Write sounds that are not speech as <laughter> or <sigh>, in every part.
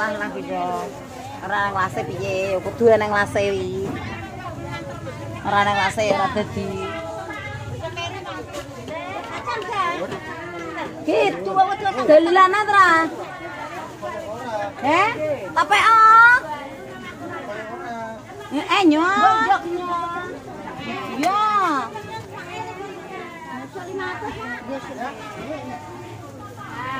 Lah lah piye. Ora nang lase piye, kudu nang lase wi. Ora nang lase ora dadi. Gitu wae dalilan tra. Eh? Tapi ah. Eh nyon. Ya.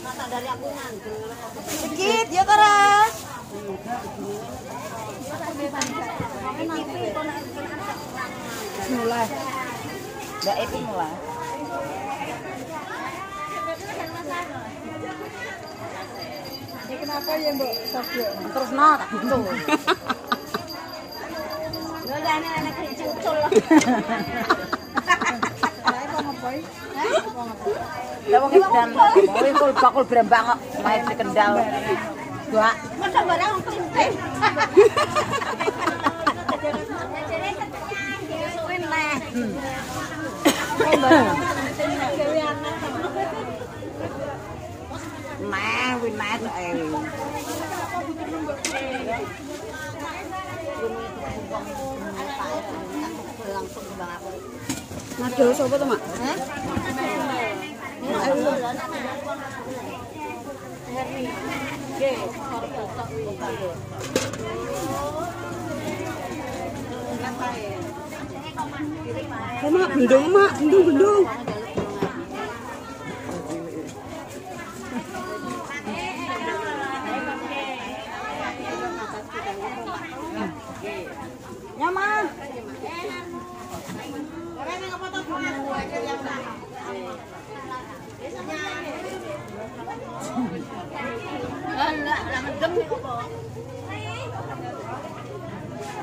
Masa dari aku ngandel. Dikit ya Kara. Mulai. Mbak Epi mulai. Kenapa ya Mbak Sabdo? Terus no, tak gitu. Lo jane anak cucul. <laughs> Ya wong edan, kul bakul brembang kok, main di kendal. Dua. Masa barang penting. Lah. Eh. Langsung. Ngado sapa to, Mak? Eh, Mak, bendung, Mak, bendung, bendung.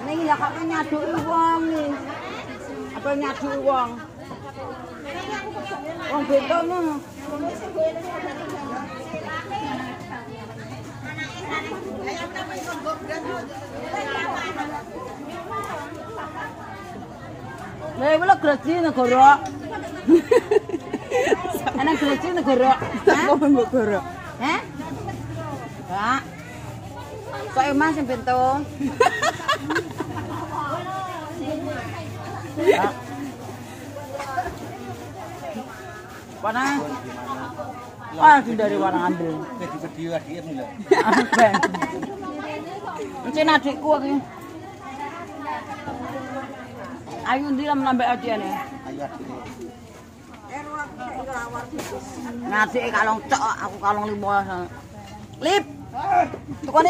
Ning ya kok nyaduki wong nih. Apa nyaduki wong? Wong bento. Lah iki lho greji negara. <laughs> Ana greji negara. Apa Mbak Goro? Hah? Kak. Kok emas sing bento? Mana? Ah, dari warna ambil. Jadi video. Ben. Encen adikku iki. Ayo ndi lah menambah adikane. Ayo. Nasi kalong cok, aku kalong lima. Lip. Tukane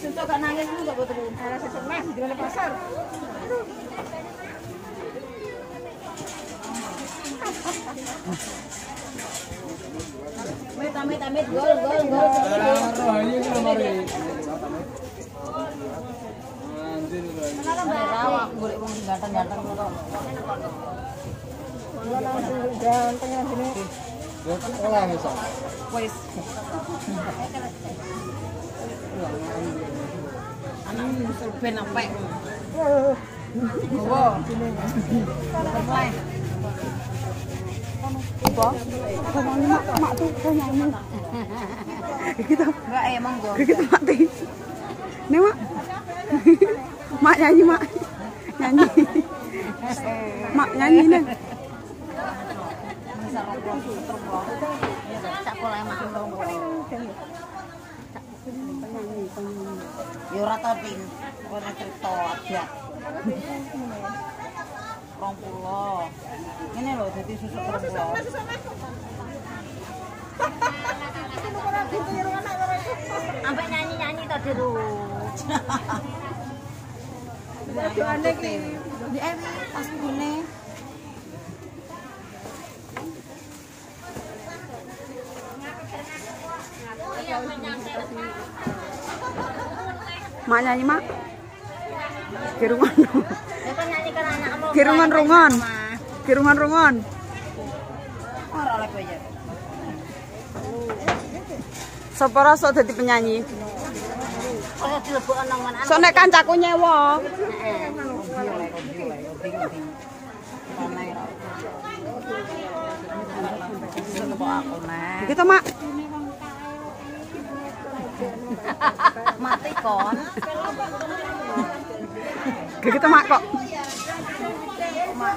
sesuk gak nangis lu gak betul. Ada sesuk mas di pasar. Amit amit amit gol gol gol. Anak. Gowo. Mulai. Gitu. Enggak ya monggo. Gitu mati. Nih mak. Mak nyanyi, Mak. Nyanyi. Mak nyanyi nang. Ya ora tau ping, ora cerita aja Rompulo Ini loh jadi susu rompulo Sampai nyanyi-nyanyi tadi tuh <laughs> bune. Mak nyanyi mak. Kirungan. Kirungan rungon. Kirungan rungon. Sapa rasa dadi penyanyi? Kaya dilebok nang mana. So nek kancaku nyewa. Gitu mak. Mati kon. Gitu mak kok. Mak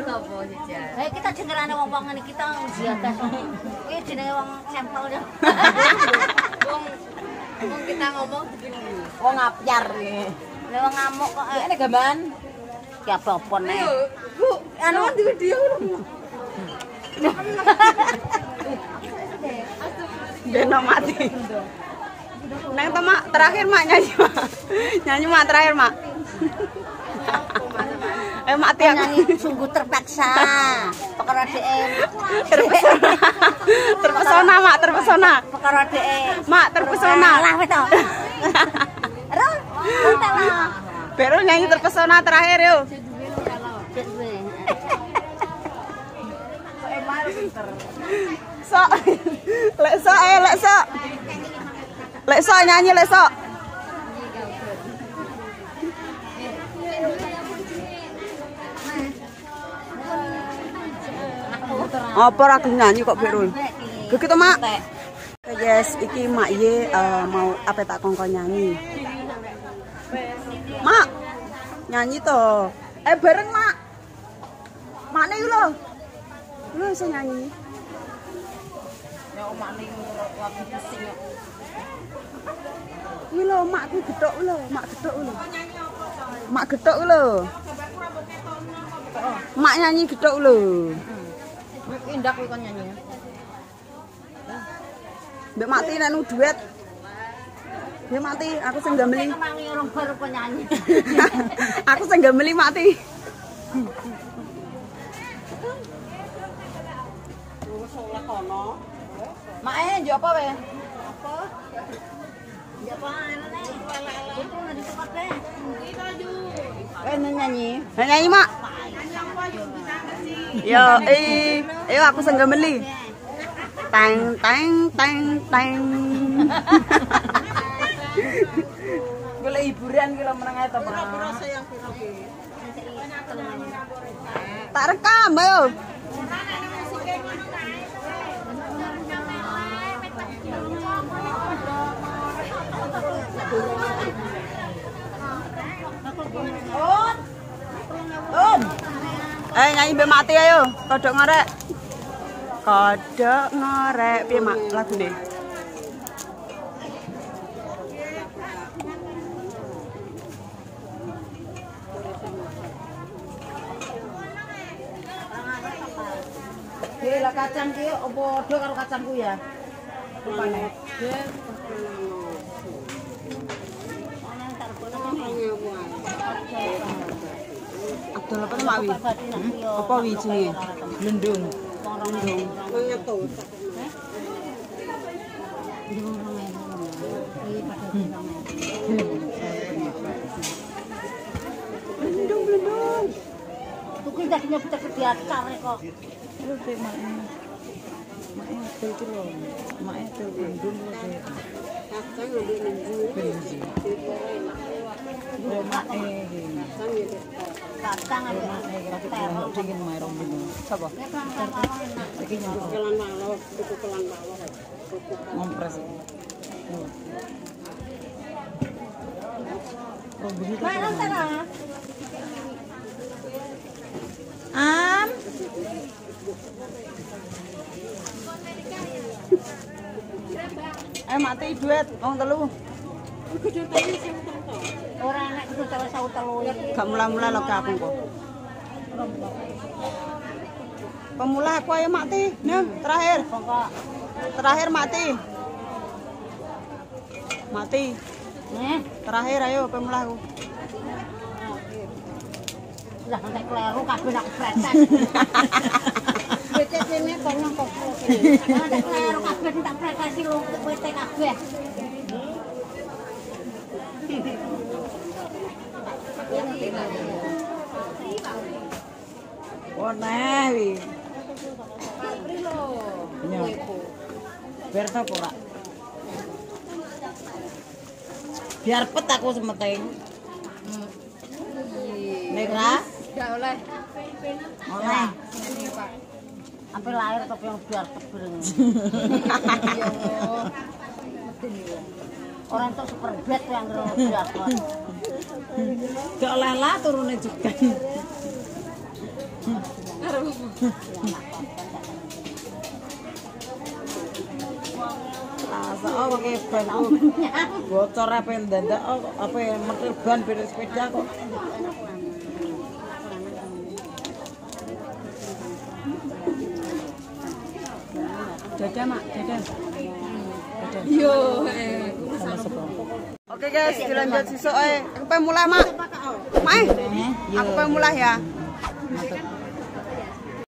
emang Eh kita dengerane wong-wong ngene kita ziyadah. Iki jenenge wong sampel ya. Wong wong kita ngomong begini. Wong ngapyar iki. Lah wong ngamuk kok. Ini gambaran. Ya apa nek. Bu, anu di video. Beno mati. Neng tuh mak terakhir mak nyanyi mak. Nyanyi mak terakhir mak. Eh mati aku. Nyanyi sungguh terpaksa. Perkara dhek Terpesona. terpesona mak terpesona. perkara dhek Mak terpesona. Lah wis to. Ro. Baru nyanyi terpesona terakhir yuk. Sok. Lek sok ayo lek sok. Lek sok nyanyi lek sok. Apa ra nyanyi kok Berul? Begitu mak. Yes, iki mak ye eh, mau apa tak kongkon nyanyi. Mak, nyanyi toh. Eh bareng mak. Mak nih lo. Lo bisa nyanyi. Ya omak ning lagi pusing kok. Mak ku gedok lo, mak gedok lo. Mak gedok lo. Mak nyanyi gedok lo. Indah kuwi kon nyanyi. Mbak mati nek nu duet. Ya mati, aku sing beli. Mangi orang baru penyanyi. <laughs> aku sing beli mati. Mak eh njuk apa wae? Ya apa itu tempat deh. Kowe nyanyi. Nah, nyanyi mak. Yo, eh, ayo aku sing beli. Tang tang tang tang. <laughs> Biyen kilo meneng ae to, Pak. Tak rekam, ayo. Om. Eh nyanyi be mati ayo, kodok ngorek. Kodok ngorek piye mak lagune? Hei, lah kacang ki opo padha karo kacangku ya? Rupane. Adol apa mak wi? Apa wi jenenge? Lendung. Blendung blendung. Tuku dagingnya bisa biasa kok. Lu sih mae. Mae adol ki lho. Mae adol lendung lho sih. Benji. Oh, mae. Kacang ada. Kira dingin? Am. Eh mati duet wong telu. Anak telu. Gak mula-mula lo ke aku kok. Pemula aku ayo mati. Nih, terakhir. Terakhir mati. Mati. Nih, Terakhir ayo pemula aku. lah nanti keliru kabeh nak pretes. Becek ini tolong kok. Nanti keliru kabeh tak pretes lu becek kabeh. Nah, wi. Iya. Biar pet aku sementing. Nera? Enggak oleh. Oleh. Sampai lahir tapi yang biar tebel. <laughs> Orang tuh super bed yang biar Gak oleh lah turunnya juga. Asa pakai ban oh. Bocor apa yang oh apa yang ban beda sepeda kok. Dadah mak, dadah. Yo, sama sepuluh. Oke guys, dilanjut sisuk eh. Aku pengen mulai mak. Mak, eh. aku pengen mulai ya.